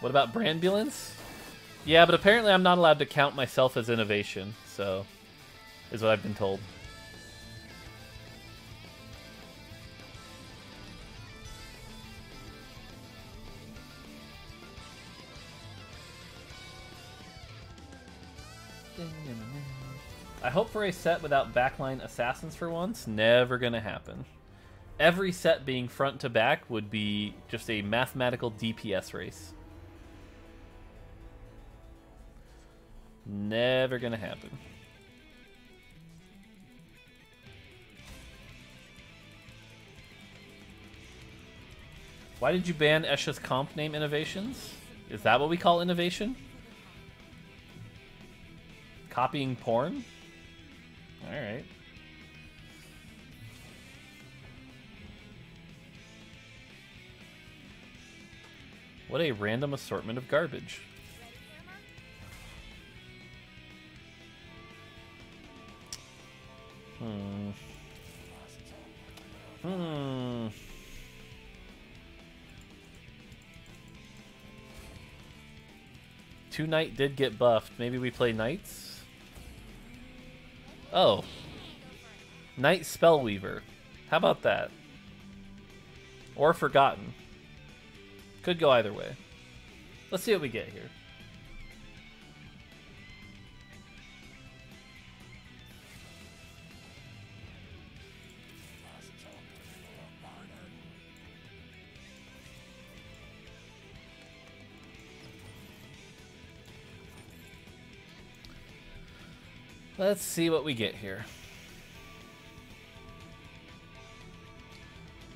What about Brambulance? Yeah, but apparently I'm not allowed to count myself as innovation, so is what I've been told. I hope for a set without backline assassins for once. Never gonna happen. Every set being front to back would be just a mathematical DPS race. Never gonna happen. Why did you ban Escha's comp name innovations? Is that what we call innovation? Copying porn? Alright. What a random assortment of garbage. Hmm. Hmm. Two Knight did get buffed. Maybe we play Knights? Oh. Knight Spellweaver. How about that? Or Forgotten. Could go either way. Let's see what we get here. Let's see what we get here.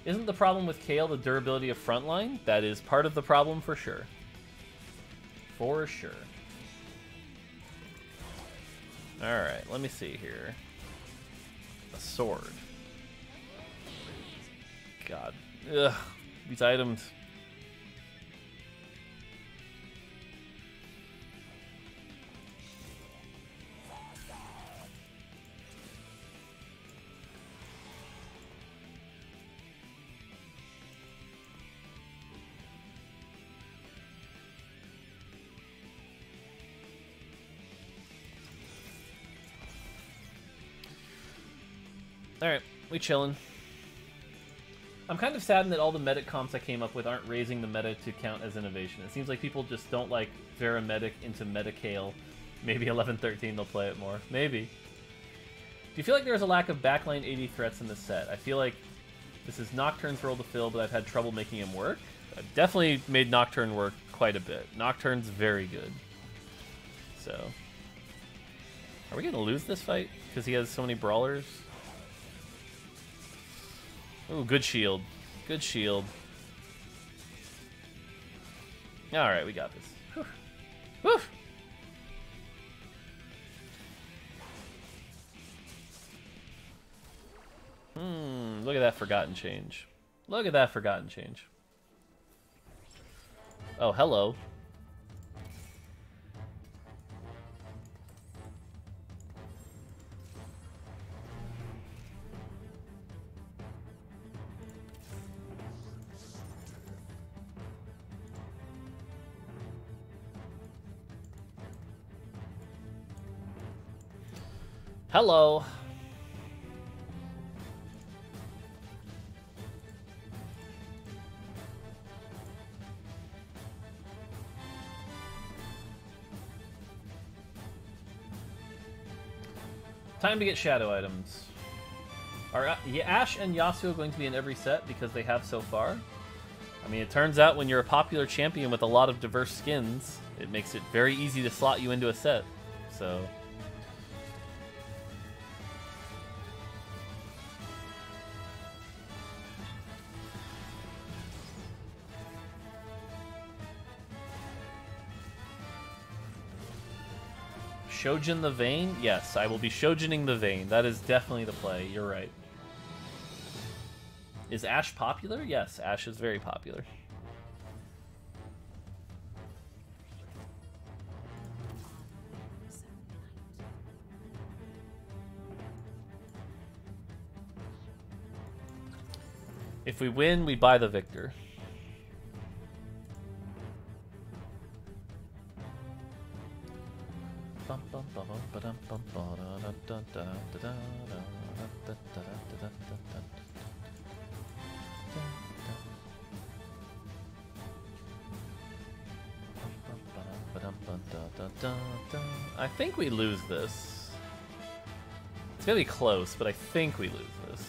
Isn't the problem with Kayle the durability of frontline? That is part of the problem for sure. For sure. Alright, let me see here. A sword. God. Ugh. These items. Alright, we chillin'. I'm kind of saddened that all the medic comps I came up with aren't raising the meta to count as innovation. It seems like people just don't like Vera Medic into Meta Kayle. Maybe 11-13 they'll play it more. Maybe. Do you feel like there's a lack of backline 80 threats in the set? I feel like this is Nocturne's role to fill, but I've had trouble making him work. I've definitely made Nocturne work quite a bit. Nocturne's very good. So... Are we going to lose this fight? Because he has so many brawlers? Ooh, good shield. Good shield. Alright, we got this. Whew. Whew. Hmm, look at that forgotten change. Look at that forgotten change. Oh, hello. Hello. Time to get shadow items. Are uh, Ashe and Yasuo going to be in every set because they have so far? I mean, it turns out when you're a popular champion with a lot of diverse skins, it makes it very easy to slot you into a set. So, Shojin the Vayne? Yes, I will be Shojining the Vayne. That is definitely the play. You're right. Is Ashe popular? Yes, Ashe is very popular. If we win, we buy the victor. I think we lose this. It's gonna be close, but I think we lose this.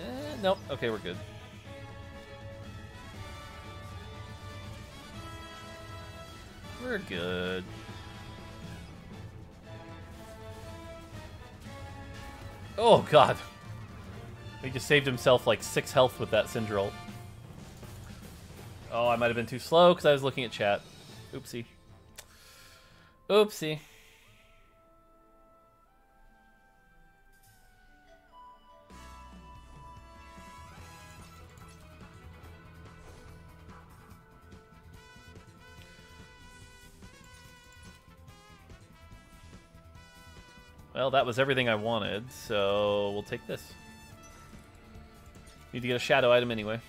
Eh, nope. Okay, we're good. Good. Oh god. He just saved himself like six health with that Syndrol. Oh, I might have been too slow because I was looking at chat. Oopsie. Oopsie. Well, that was everything I wanted, so we'll take this. Need to get a shadow item anyway.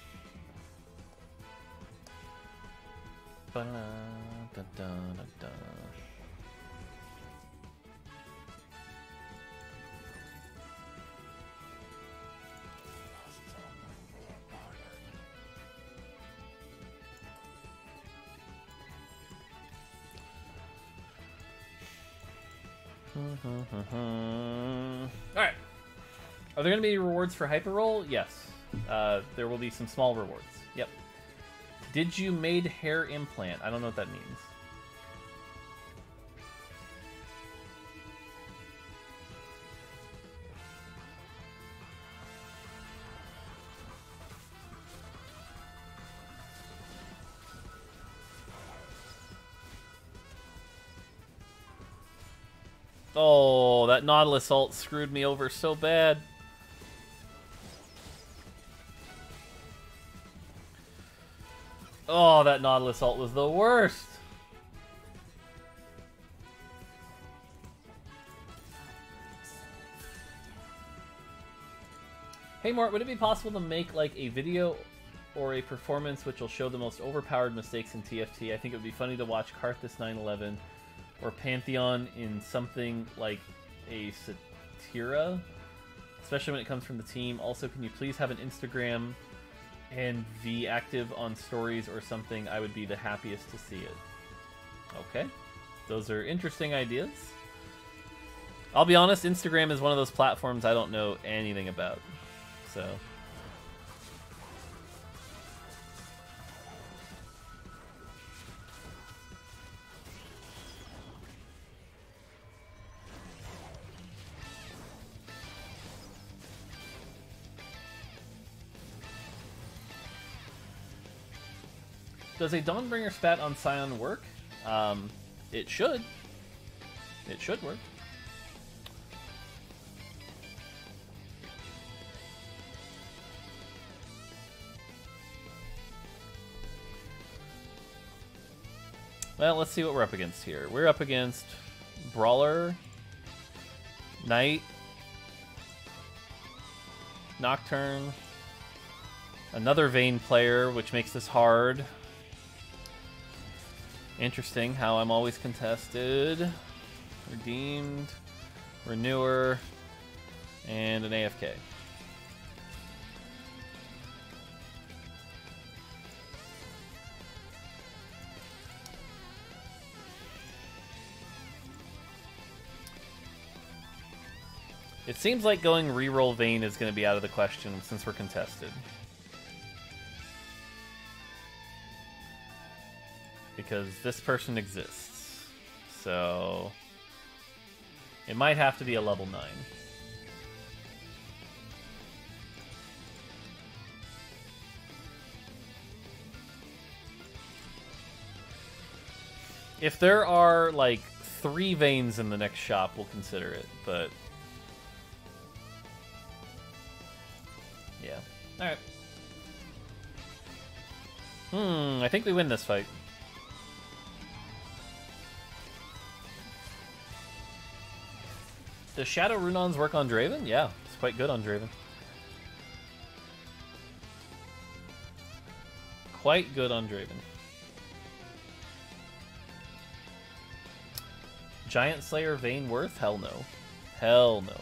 Alright. Are there going to be rewards for Hyper Roll? Yes. Uh, there will be some small rewards. Yep. Did you made hair implant? I don't know what that means. That Nautilus ult screwed me over so bad. Oh, that Nautilus ult was the worst. Hey Mort, would it be possible to make like a video or a performance which will show the most overpowered mistakes in TFT? I think it would be funny to watch Karthus 911 or Pantheon in something like a Samira, especially when it comes from the team. Also, can you please have an Instagram and be active on stories or something? I would be the happiest to see it. Okay, those are interesting ideas. I'll be honest, Instagram is one of those platforms I don't know anything about. So Does a Dawnbringer spat on Sion work? Um, it should. It should work. Well, let's see what we're up against here. We're up against Brawler, Knight, Nocturne, another Vayne player, which makes this hard. Interesting how I'm always contested. Redeemed, Renewer, and an AFK. It seems like going reroll Vayne is going to be out of the question since we're contested. Because this person exists. So... It might have to be a level 9. If there are, like, three Vaynes in the next shop, we'll consider it, but... Yeah. Alright. Hmm, I think we win this fight. the Shadow Runaan's work on Draven? Yeah, it's quite good on Draven. Quite good on Draven. Giant Slayer Vayne Worth? Hell no. Hell no.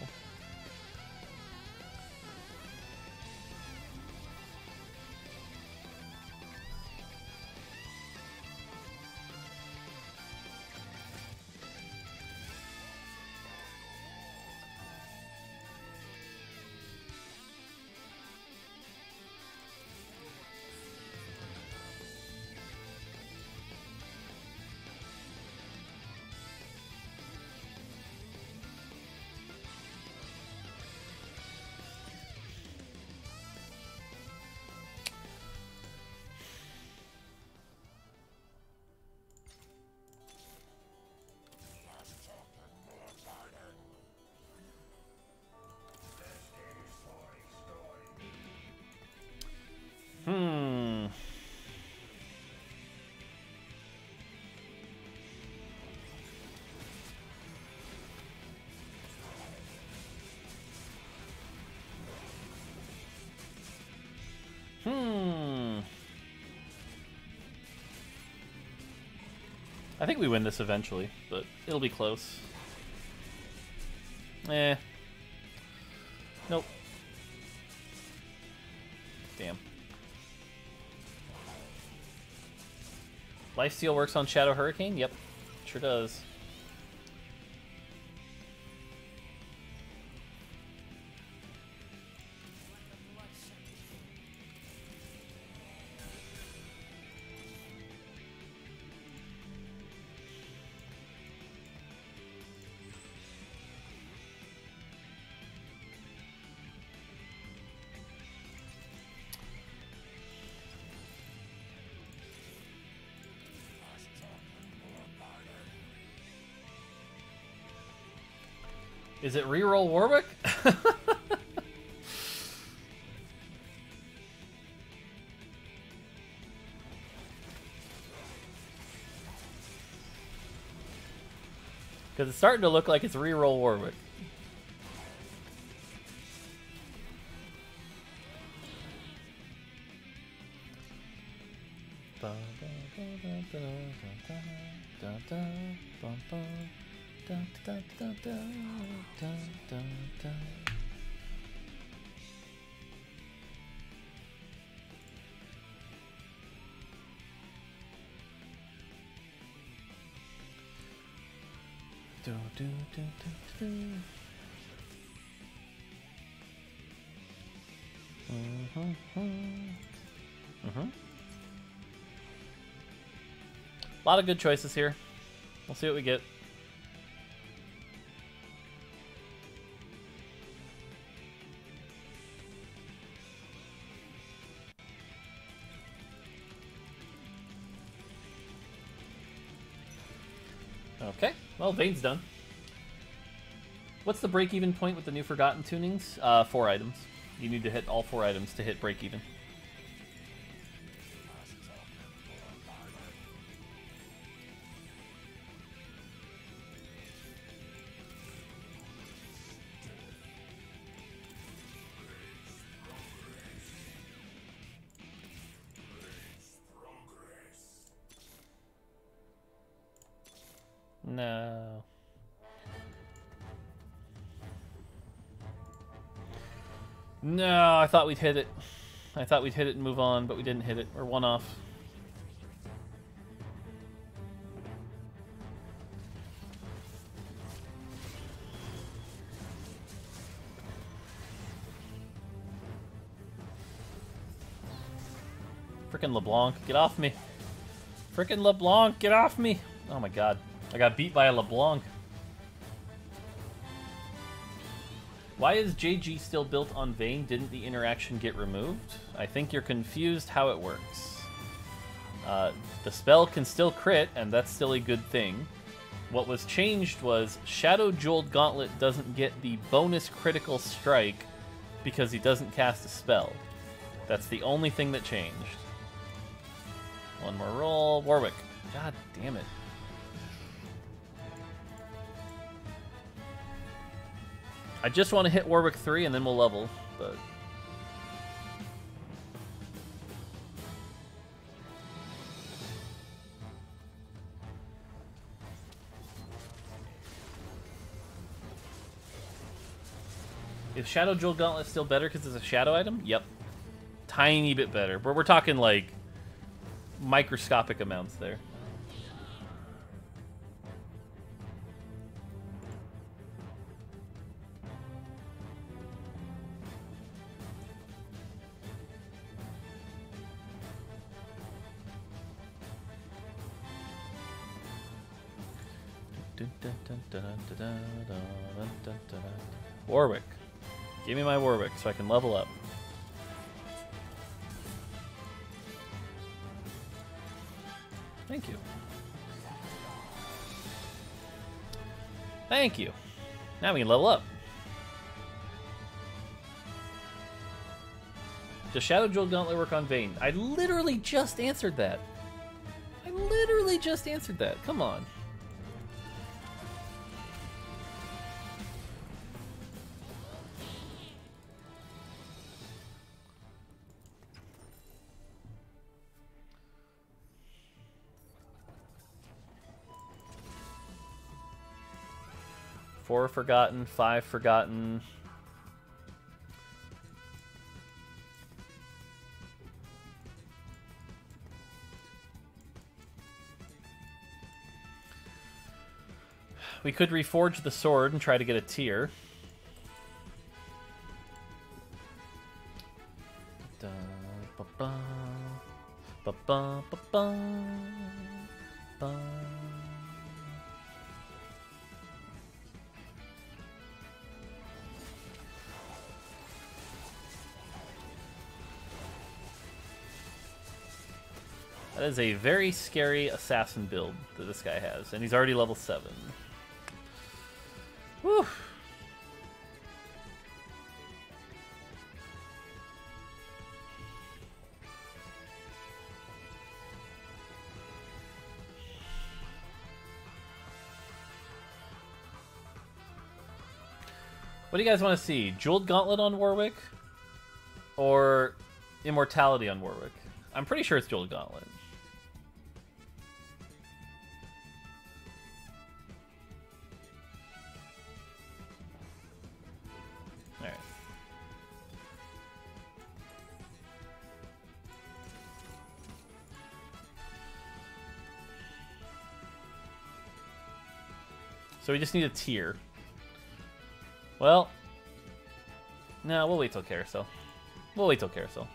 I think we win this eventually, but it'll be close. Eh. Nope. Damn. Lifesteal works on Shadow Hurricane? Yep, sure does. Is it reroll Warwick? Because it's starting to look like it's reroll Warwick. Mm-hmm. A lot of good choices here. We'll see what we get. Well, Vayne's done. What's the break-even point with the new Forgotten tunings? Uh, four items. You need to hit all four items to hit break-even. No. No, I thought we'd hit it. I thought we'd hit it and move on, but we didn't hit it. We're one off. Frickin' LeBlanc, get off me. Frickin' LeBlanc, get off me. Oh my god. I got beat by a LeBlanc. Why is JG still built on Vayne? Didn't the interaction get removed? I think you're confused how it works. Uh, the spell can still crit, and that's still a good thing. What was changed was Shadow Jeweled Gauntlet doesn't get the bonus critical strike because he doesn't cast a spell. That's the only thing that changed. One more roll. Warwick. God damn it. I just want to hit Warwick 3 and then we'll level, but... Is Shadow Jewel Gauntlet still better because it's a shadow item? Yep. Tiny bit better. But we're talking like microscopic amounts there. Warwick. Give me my Warwick so I can level up. Thank you. Thank you. Now we can level up. Does Shadow Jewel Gauntlet work on Vayne? I literally just answered that. I literally just answered that. Come on. Forgotten, five forgotten. We could reforge the sword and try to get a tier. That is a very scary assassin build that this guy has, and he's already level 7. Whew. What do you guys want to see? Jeweled Gauntlet on Warwick? Or Immortality on Warwick? I'm pretty sure it's Jeweled Gauntlet. So we just need a tier. Well, no, we'll wait till Carousel. We'll wait till Carousel.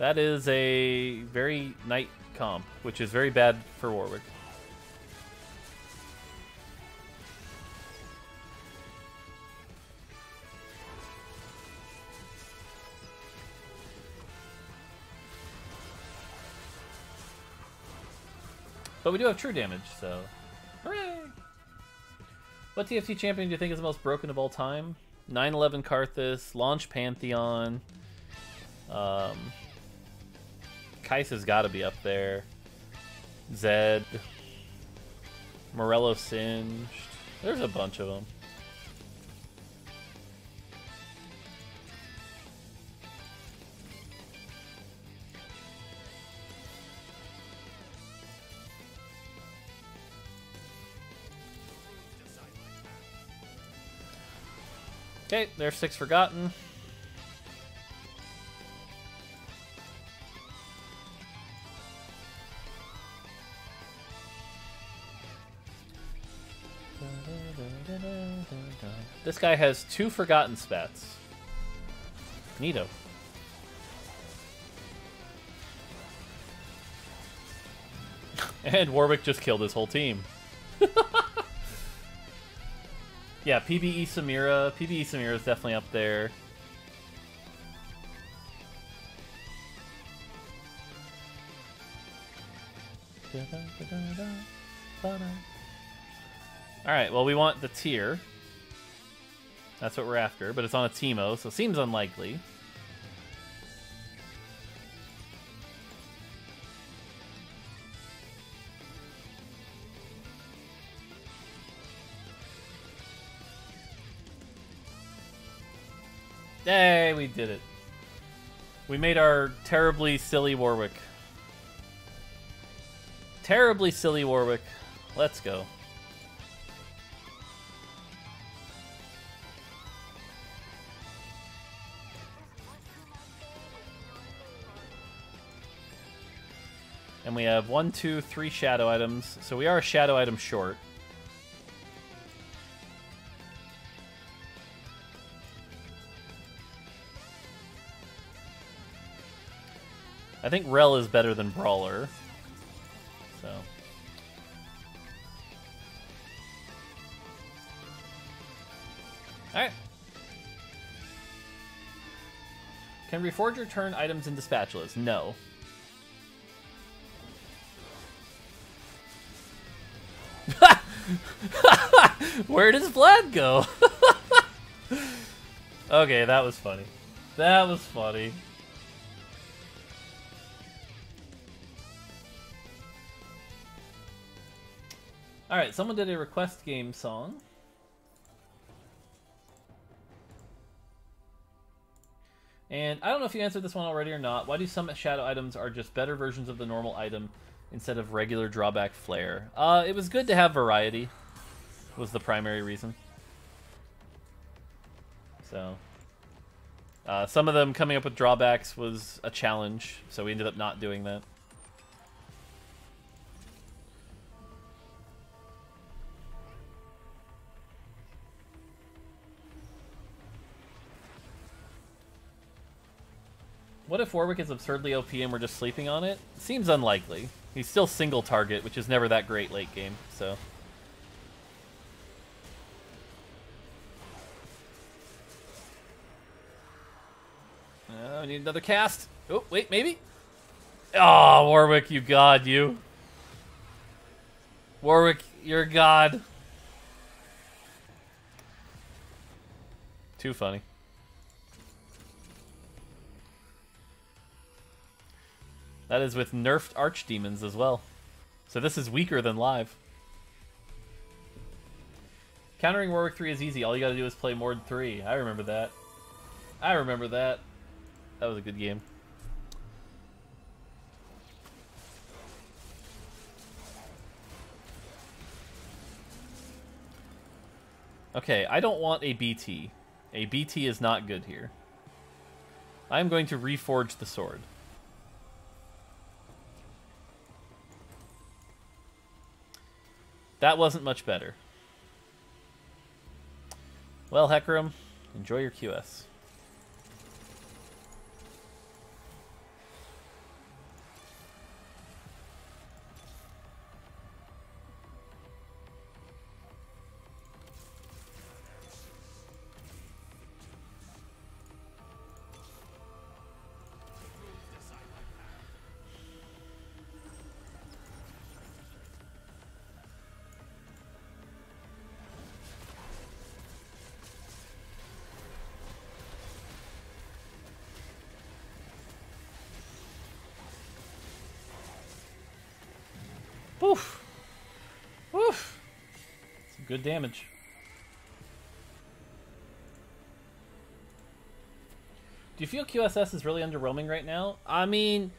That is a very knight comp, which is very bad for Warwick. But we do have true damage, so hooray! What TFT champion do you think is the most broken of all time? 911 Karthus, Launch Pantheon. Um, Kai'Sa's got to be up there. Zed. Morello Singed. There's a bunch of them. Okay, there's six forgotten. This guy has two forgotten spats. Neato. and Warwick just killed his whole team. yeah, PBE Samira. PBE Samira is definitely up there. Alright, well, we want the tier. That's what we're after, but it's on a Teemo, so it seems unlikely. Hey, we did it. We made our terribly silly Warwick. Terribly silly Warwick. Let's go. And we have one, two, three shadow items. So we are a shadow item short. I think Rell is better than Brawler. So. Alright. Can Reforger turn items into spatulas? No. Where does Vlad go? okay, that was funny. That was funny. Alright, someone did a request game song. And I don't know if you answered this one already or not. Why do some shadow items are just better versions of the normal item instead of regular drawback flare? Uh, it was good to have variety, was the primary reason. So, uh, some of them coming up with drawbacks was a challenge, so we ended up not doing that. What if Warwick is absurdly OP and we're just sleeping on it? Seems unlikely. He's still single target, which is never that great late game, so... Uh, I need another cast. Oh, wait, maybe? Oh, Warwick, you god, you. Warwick, you're god. Too funny. That is with nerfed archdemons as well. So this is weaker than live. Countering Warwick 3 is easy. All you gotta do is play Mord 3. I remember that. I remember that. That was a good game. Okay, I don't want a BT. A BT is not good here. I'm going to reforge the sword. That wasn't much better. Well, Hecarim, enjoy your QS. Good damage. Do you feel QSS is really under roaming right now? I mean,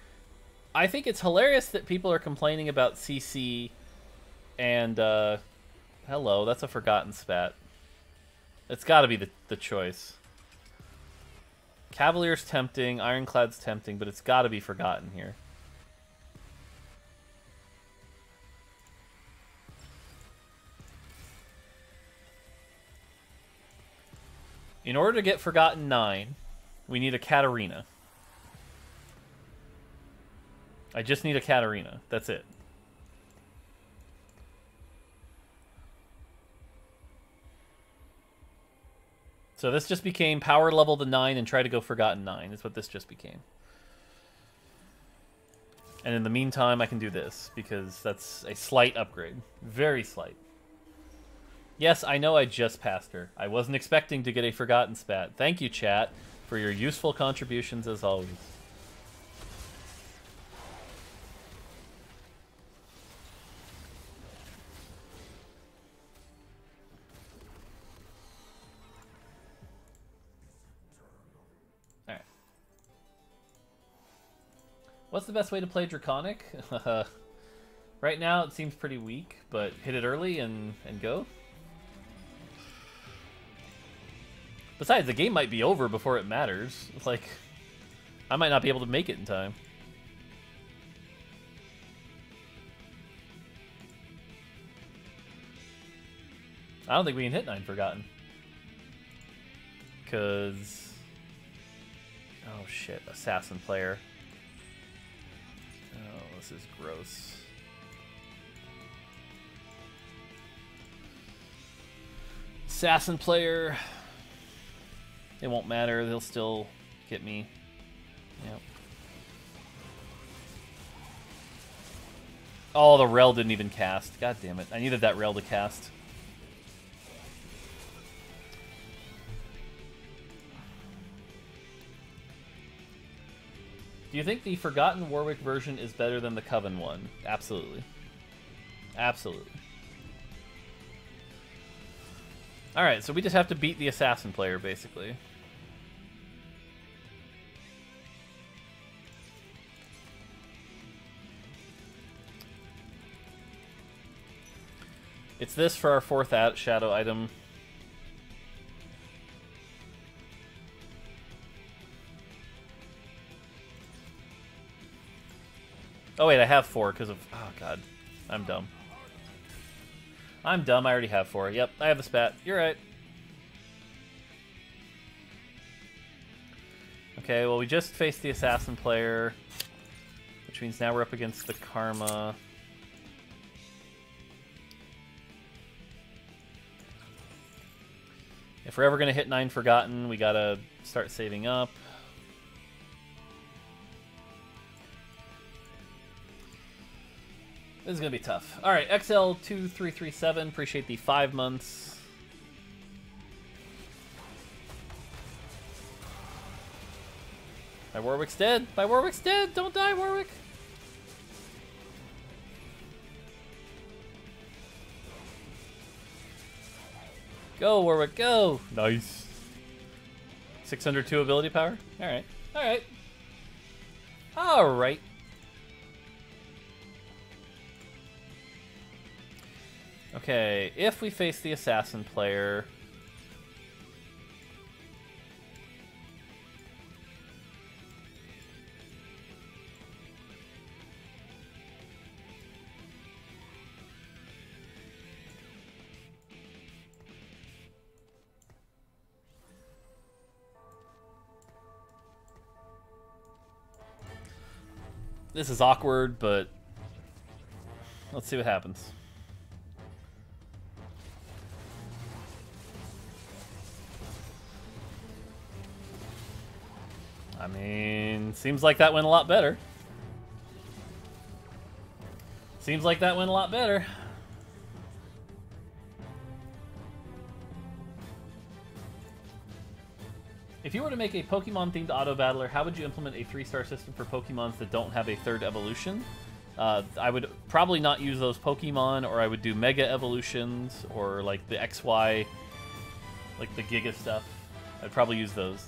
I think it's hilarious that people are complaining about CC and, uh, hello, that's a forgotten spat. It's gotta be the, the choice. Cavalier's tempting, Ironclad's tempting, but it's gotta be forgotten here. In order to get Forgotten 9, we need a Katarina. I just need a Katarina. That's it. So this just became power level to 9 and try to go Forgotten 9 is what this just became. And in the meantime, I can do this, because that's a slight upgrade. Very slight. Yes, I know I just passed her. I wasn't expecting to get a forgotten spat. Thank you, chat, for your useful contributions as always. Alright. What's the best way to play Draconic? right now it seems pretty weak, but hit it early and, and go. Besides, the game might be over before it matters. Like, I might not be able to make it in time. I don't think we can hit Nine Forgotten. Because... Oh shit, Assassin player. Oh, this is gross. Assassin player... It won't matter, they'll still get me. Yep. Oh, the Rell didn't even cast. God damn it. I needed that Rell to cast. Do you think the Forgotten Warwick version is better than the Coven one? Absolutely. Absolutely. Alright, so we just have to beat the Assassin player, basically. It's this for our fourth shadow item. Oh wait, I have four because of... Oh god, I'm dumb. I'm dumb, I already have four. Yep, I have the spat. You're right. Okay, well we just faced the assassin player, which means now we're up against the karma. If we're ever to hit 9 Forgotten, we gotta start saving up. This is going to be tough. Alright, XL2337, appreciate the five months. My Warwick's dead! My Warwick's dead! Don't die, Warwick! Go, Warwick, go! Nice. 602 ability power? Alright. Alright. Alright. Okay, if we face the assassin player... This is awkward, but let's see what happens. I mean, seems like that went a lot better. Seems like that went a lot better. If you were to make a Pokemon-themed auto-battler, how would you implement a three-star system for Pokemons that don't have a third evolution? Uh, I would probably not use those Pokemon, or I would do Mega Evolutions, or like the XY, like the Giga stuff. I'd probably use those.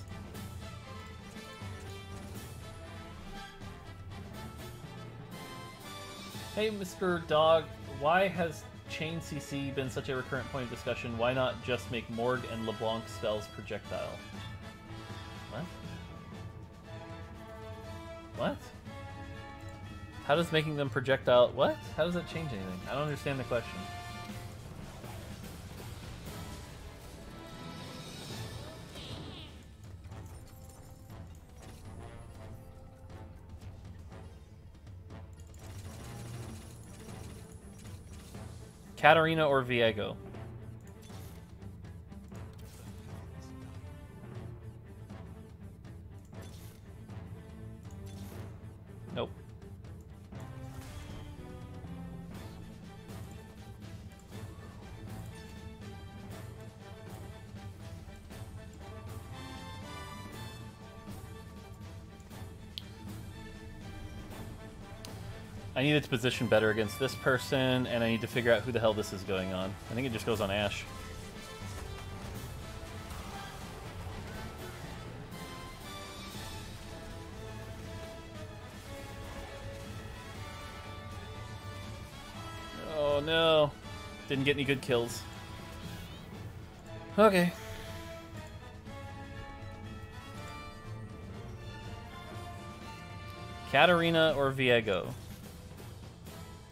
Hey, Mr. Dog, why has Chain CC been such a recurrent point of discussion? Why not just make Morg and LeBlanc spells projectile? What? What? How does making them projectile... What? How does that change anything? I don't understand the question. Katarina or Viego? I needed to position better against this person, and I need to figure out who the hell this is going on. I think it just goes on Ashe. Oh no. Didn't get any good kills. Okay. Katarina or Viego?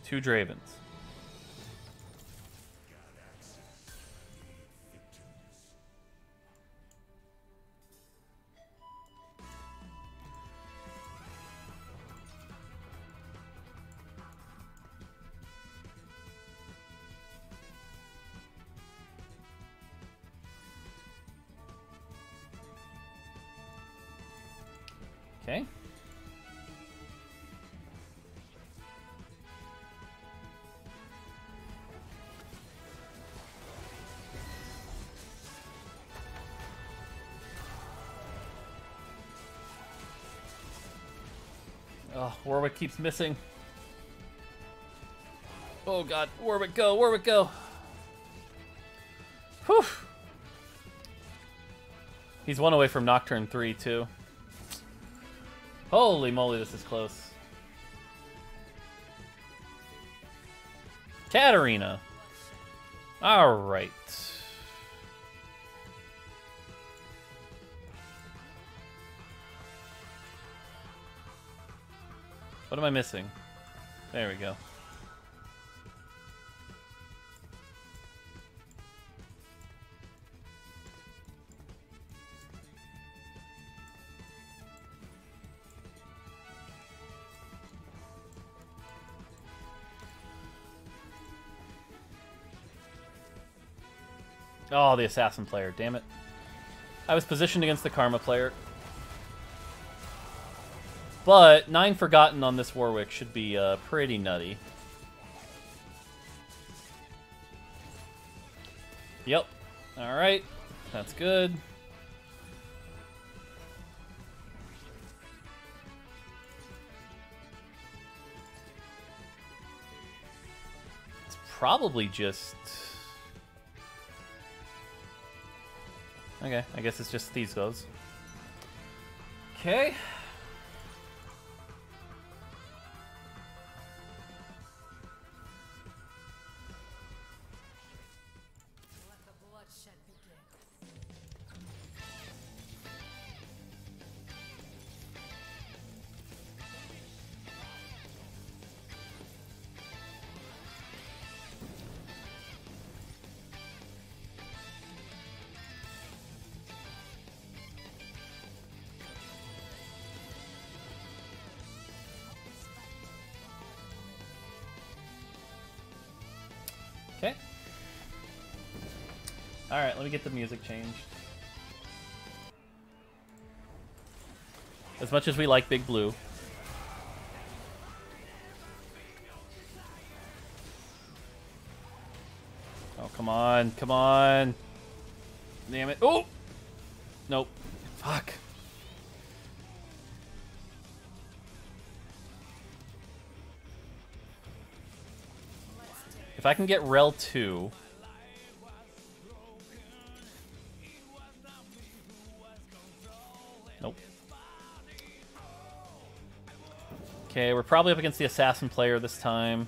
two Dravens. Okay. Oh, Warwick keeps missing. Oh god, Warwick go, Warwick go. Whew. He's one away from Nocturne 3, too. Holy moly, this is close. Katarina. Alright. What am I missing? There we go. Oh, the assassin player, damn it. I was positioned against the Karma player. But, 9 Forgotten on this Warwick should be uh, pretty nutty. Yep. Alright. That's good. It's probably just... Okay, I guess it's just these goes. Okay. Okay. Alright, let me get the music changed. As much as we like Big Blue. Oh, come on, come on. Damn it. Oh! If I can get Rell 2... Nope. Okay, we're probably up against the assassin player this time.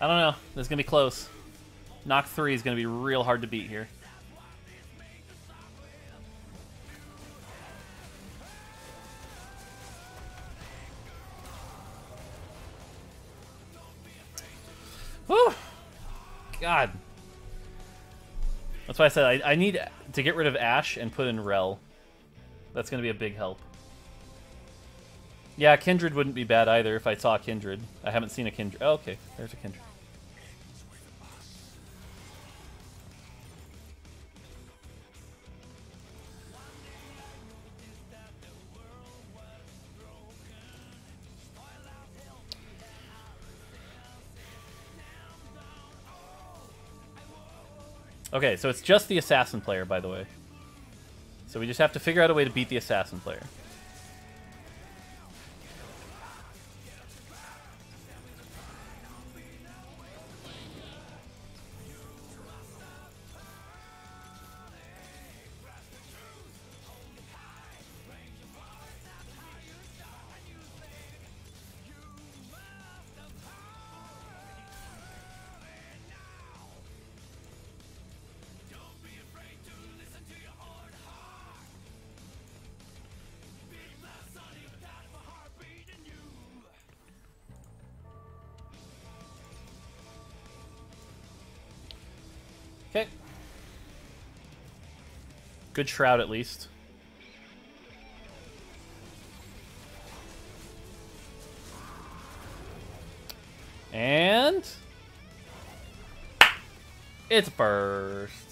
I don't know. This is gonna be close. Noc 3 is gonna be real hard to beat here. Whew! God. That's why I said I, I need to get rid of Ashe and put in Rell. That's going to be a big help. Yeah, Kindred wouldn't be bad either if I saw Kindred. I haven't seen a Kindred. Oh, okay. There's a Kindred. Okay, so it's just the assassin player, by the way. So we just have to figure out a way to beat the assassin player. Good shroud, at least. And... It's burst.